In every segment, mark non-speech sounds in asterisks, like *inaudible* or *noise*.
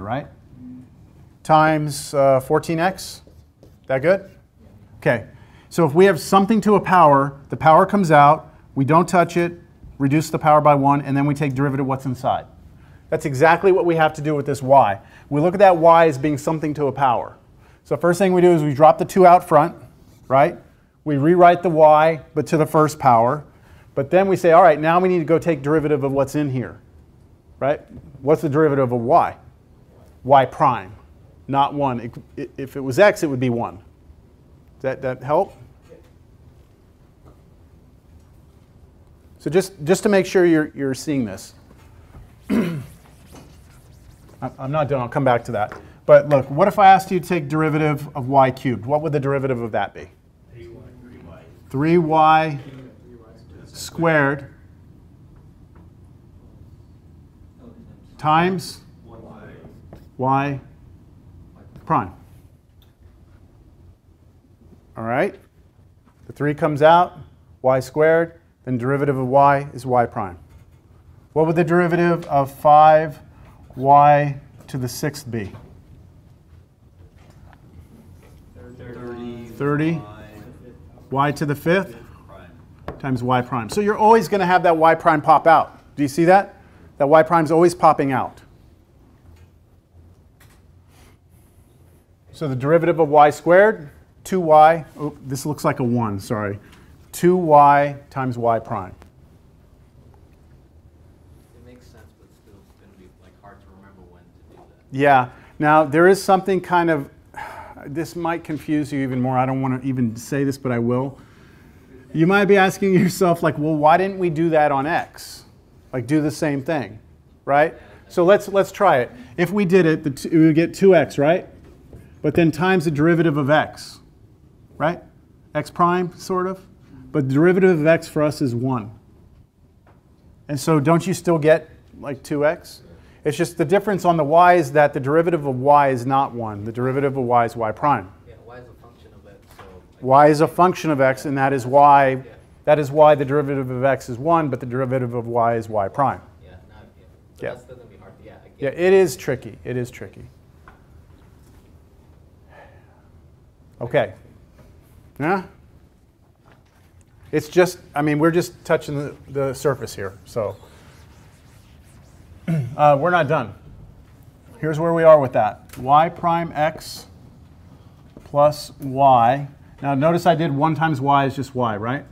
right? Times uh, 14x. That good? Okay. So if we have something to a power, the power comes out, we don't touch it, reduce the power by 1, and then we take derivative of what's inside. That's exactly what we have to do with this y. We look at that y as being something to a power. So first thing we do is we drop the 2 out front, right? We rewrite the y, but to the first power. But then we say, all right, now we need to go take derivative of what's in here, right? What's the derivative of y? Y prime, not 1. It, if it was x, it would be 1. Does that, that help? So just, just to make sure you're, you're seeing this. *clears throat* I'm not done, I'll come back to that. But look, what if I asked you to take derivative of y cubed? What would the derivative of that be? 3y squared times y prime. All right? The 3 comes out, y squared, then derivative of y is y prime. What would the derivative of 5y to the sixth be? 30. 30. y to the fifth times y prime. So you're always going to have that y prime pop out. Do you see that? That y prime is always popping out. So the derivative of y squared, 2y, oh, this looks like a 1, sorry. 2y times y prime. It makes sense, but still it's going to be like hard to remember when to do that. Yeah. Now, there is something kind of, this might confuse you even more. I don't want to even say this, but I will. You might be asking yourself, like, well, why didn't we do that on x? Like, do the same thing, right? So let's, let's try it. If we did it, the we would get 2x, right? But then times the derivative of x, right? x prime, sort of. But the derivative of x for us is 1. And so don't you still get like 2x? It's just the difference on the y is that the derivative of y is not 1. The derivative of y is y prime. Yeah, y is a function of x. So y is a function of x, and that is why that is why the derivative of x is 1, but the derivative of y is y prime. yeah, not, yeah. Yeah. that's going to be hard. Yeah, Yeah, it is tricky. It is tricky. Okay. Yeah? It's just, I mean, we're just touching the, the surface here, so. *clears throat* Uh, we're not done. Here's where we are with that. y prime x plus y. Now notice I did 1 times y is just y, right?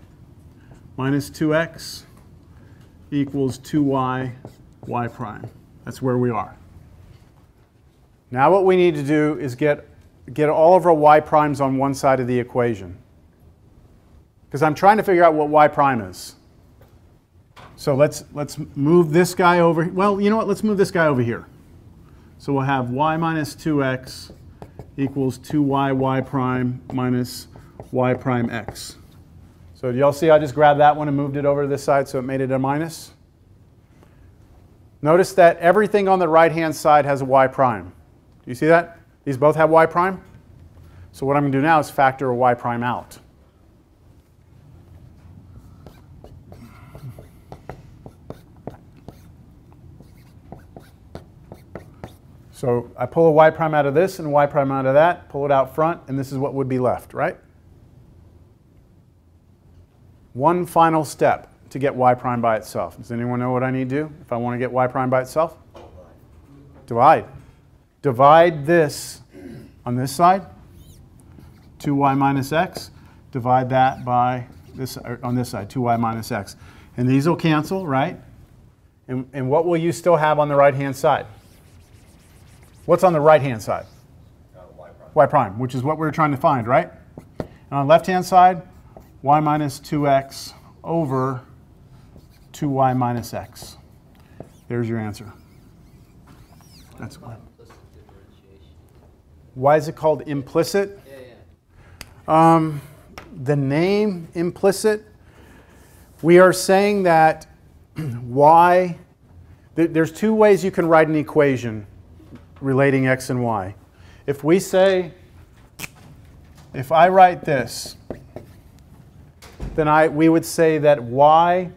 Minus 2x equals 2y y prime. That's where we are. Now what we need to do is get, get all of our y primes on one side of the equation. Because I'm trying to figure out what y prime is. So let's, let's move this guy over. Well, you know what? Let's move this guy over here. So we'll have y minus 2x equals 2y y prime minus y prime x. So do y'all see I just grabbed that one and moved it over to this side so it made it a minus? Notice that everything on the right-hand side has a y prime. Do you see that? These both have y prime? So what I'm going to do now is factor a y prime out. So I pull a y prime out of this and y prime out of that, pull it out front, and this is what would be left, right? One final step to get y prime by itself. Does anyone know what I need to do if I want to get y prime by itself? Divide. Divide this on this side, 2y minus x. Divide that by this er, on this side, 2y minus x. And these will cancel, right? And, and what will you still have on the right-hand side? What's on the right-hand side? Uh, y prime, which is what we're trying to find, right? And on the left-hand side, y minus 2x over 2y minus x. There's your answer. That's why. Why is it called implicit? Yeah, yeah. Um, the name implicit, we are saying that *clears throat* y, th- there's two ways you can write an equation relating x and y. If we say, if I write this, then I, we would say that y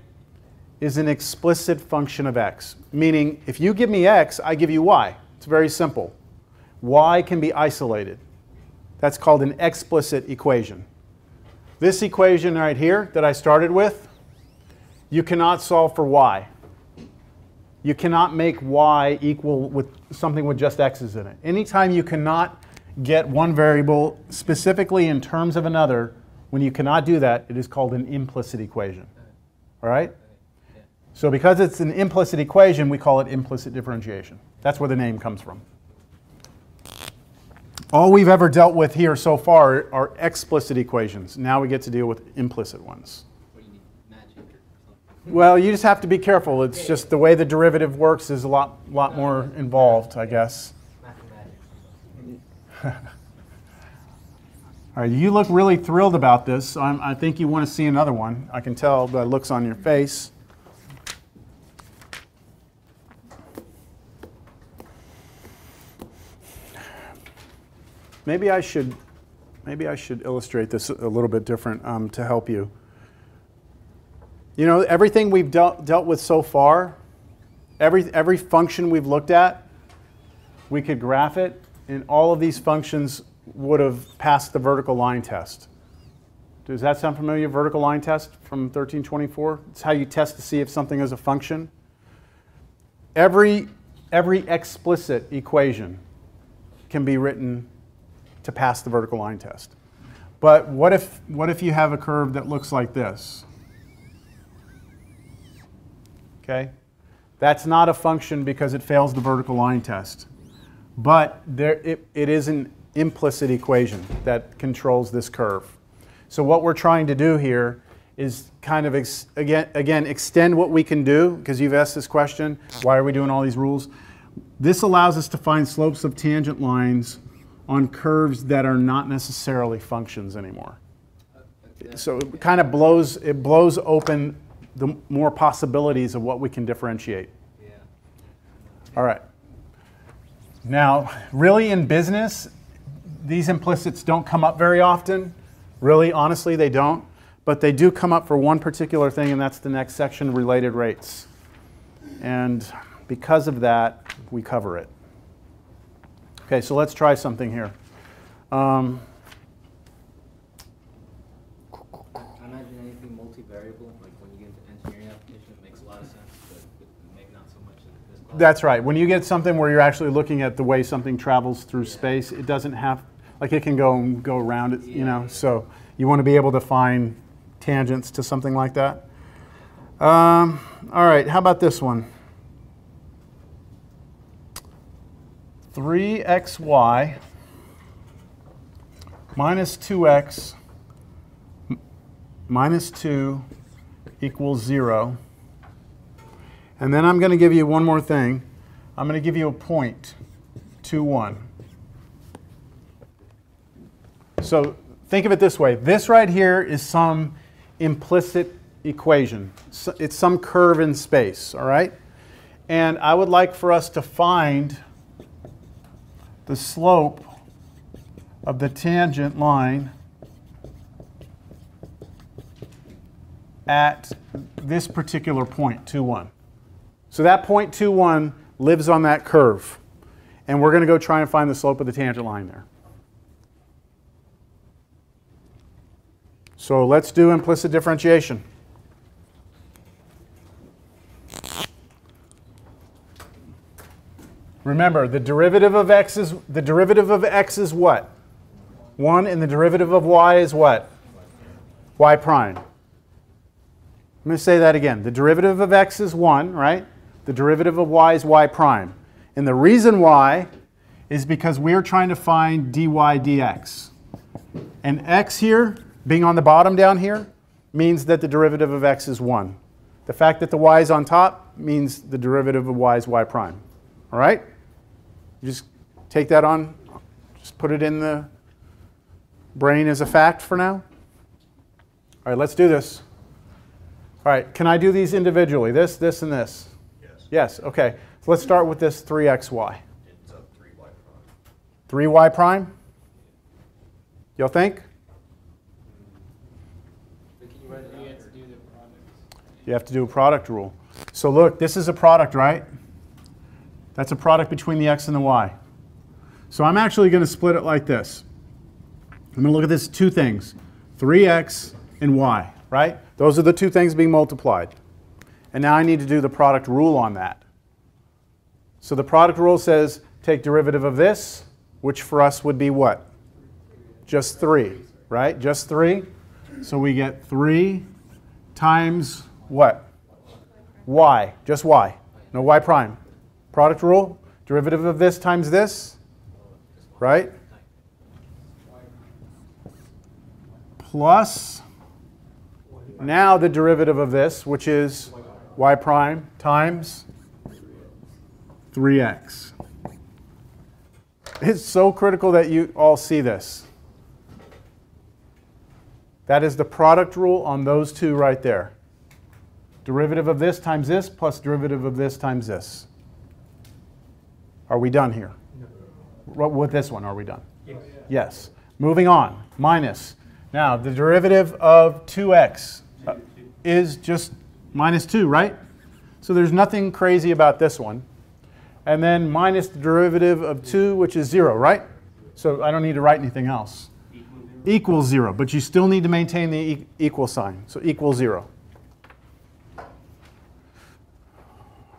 is an explicit function of x. Meaning, if you give me x, I give you y. It's very simple. Y can be isolated. That's called an explicit equation. This equation right here that I started with, you cannot solve for y. You cannot make y equal with something with just x's in it. Anytime you cannot get one variable specifically in terms of another, when you cannot do that, it is called an implicit equation. All right? So because it's an implicit equation, we call it implicit differentiation. That's where the name comes from. All we've ever dealt with here so far are explicit equations. Now we get to deal with implicit ones. What do you need, magic or something? Well, you just have to be careful. It's just the way the derivative works is a lot, lot more involved, I guess. *laughs* All right, you look really thrilled about this. I'm, I think you want to see another one. I can tell by the looks on your face. Maybe I should, maybe I should illustrate this a little bit different um, to help you. You know, everything we've dealt, dealt with so far, every, every function we've looked at, we could graph it, and all of these functions would have passed the vertical line test. Does that sound familiar? Vertical line test from 1324? It's how you test to see if something is a function. Every, every explicit equation can be written to pass the vertical line test. But what if, what if you have a curve that looks like this? Okay? That's not a function because it fails the vertical line test. But there, it, it is an implicit equation that controls this curve. So what we're trying to do here is kind of, again, again, extend what we can do, because you've asked this question, why are we doing all these rules? This allows us to find slopes of tangent lines on curves that are not necessarily functions anymore. So it kind of blows, it blows open the more possibilities of what we can differentiate. Yeah. All right. Now, really in business, these implicits don't come up very often. Really, honestly, they don't. But they do come up for one particular thing, and that's the next section, related rates. And because of that, we cover it. Okay, so let's try something here. Um, I imagine anything multivariable, like when you get into engineering application, it makes a lot of sense, but maybe not so much in this class. That's right. When you get something where you're actually looking at the way something travels through space, it doesn't have, like it can go and go around it, you know. So you want to be able to find tangents to something like that. Um, all right, how about this one? 3xy 2x 2 equals 0. And then I'm going to give you one more thing. I'm going to give you a point, 2, 1. So think of it this way. This right here is some implicit equation. It's some curve in space, all right? And I would like for us to find the slope of the tangent line at this particular point, 2, 1. So that point 2, 1 lives on that curve. And we're going to go try and find the slope of the tangent line there. So let's do implicit differentiation. Remember, the derivative of x is the derivative of x is what? 1 and the derivative of y is what? y prime. I'm going to say that again. The derivative of x is 1, right? The derivative of y is y prime. And the reason why is because we're trying to find dy dx. And x here, being on the bottom down here, means that the derivative of x is 1. The fact that the y is on top means the derivative of y is y prime. All right? You just take that on, just put it in the brain as a fact for now. All right, let's do this. All right, can I do these individually? This, this, and this? Yes, Yes, okay. So let's start with this 3xy. it's a three Y prime. 3y prime? Y'all think? But can you write it You out? have to or- do the products. You have to do a product rule. So look, this is a product, right? That's a product between the x and the y. So I'm actually going to split it like this. I'm going to look at this two things, 3x and y, right? Those are the two things being multiplied. And now I need to do the product rule on that. So the product rule says take derivative of this, which for us would be what? Just 3, right? Just 3. So we get 3 times what? y, just y. No y prime. Product rule, derivative of this times this, right? Plus, now the derivative of this, which is y prime times 3x. It's so critical that you all see this. That is the product rule on those two right there. Derivative of this times this plus derivative of this times this. Are we done here? No. With this one, are we done? Yes. yes. Moving on. Minus. Now, the derivative of 2x uh, is just minus 2, right? So there's nothing crazy about this one. And then minus the derivative of 2, which is 0, right? So I don't need to write anything else. Equals 0, but you still need to maintain the e equal sign. So equals 0.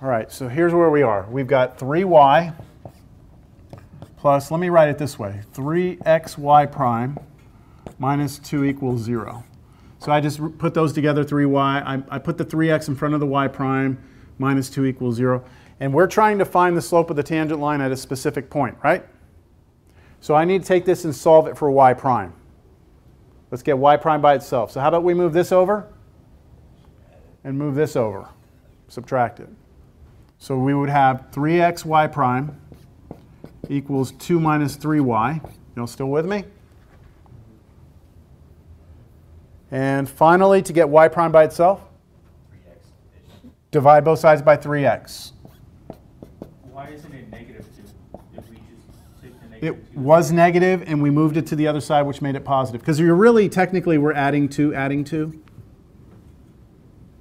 All right, so here's where we are. We've got 3y plus, let me write it this way, 3xy prime minus 2 equals 0. So I just put those together, 3y. I, I put the 3x in front of the y prime, minus 2 equals 0. And we're trying to find the slope of the tangent line at a specific point, right? So I need to take this and solve it for y prime. Let's get y prime by itself. So how about we move this over and move this over, subtract it. So we would have 3xy prime equals 2 minus 3y. You all still with me? And finally, to get y prime by itself, divide both sides by 3x. Why isn't it negative 2 if we just take the negative It 2? was negative, and we moved it to the other side, which made it positive. Because you're really, technically, we're adding 2, adding 2.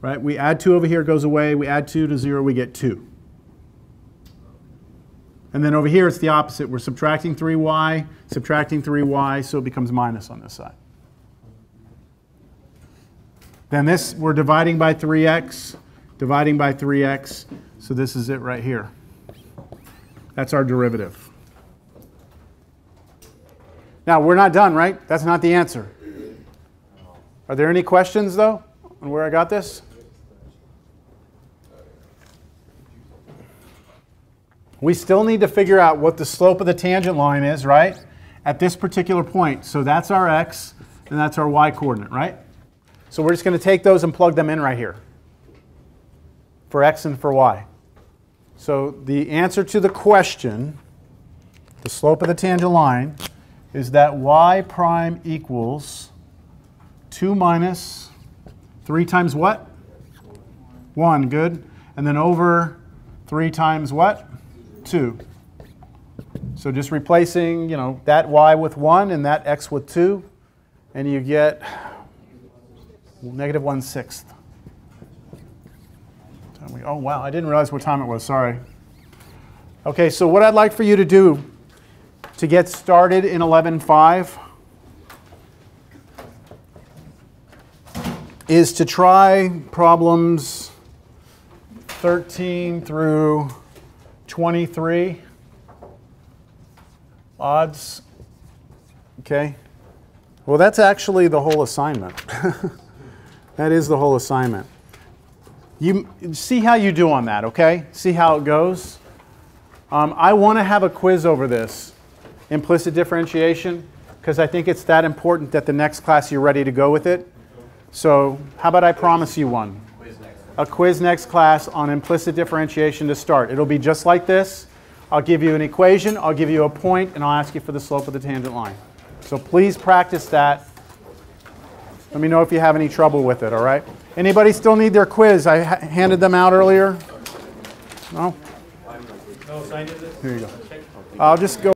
Right? We add 2 over here, it goes away. We add 2 to 0, we get 2. And then over here, it's the opposite. We're subtracting 3y, subtracting 3y, so it becomes minus on this side. Then this, we're dividing by 3x, dividing by 3x, so this is it right here. That's our derivative. Now, we're not done, right? That's not the answer. Are there any questions, though, on where I got this? We still need to figure out what the slope of the tangent line is, right? At this particular point. So that's our x, and that's our y coordinate, right? So we're just going to take those and plug them in right here for x and for y. So the answer to the question, the slope of the tangent line, is that y prime equals 2 minus 3 times what? 1, good. And then over 3 times what? 2. So just replacing, you know, that y with 1 and that x with 2, and you get negative 1 sixth. Oh, wow, I didn't realize what time it was, sorry. Okay, so what I'd like for you to do to get started in 11.5 is to try problems 13 through 23 odds. Okay. Well, that's actually the whole assignment. *laughs* that is the whole assignment. You see how you do on that, okay? See how it goes. Um, I want to have a quiz over this implicit differentiation because I think it's that important that the next class you're ready to go with it. So, how about I promise you one? A quiz next class on implicit differentiation to start. It'll be just like this. I'll give you an equation, I'll give you a point, and I'll ask you for the slope of the tangent line. So please practice that. Let me know if you have any trouble with it, all right? Anybody still need their quiz? I ha handed them out earlier. No? No, so I did. Here you go. I'll just go.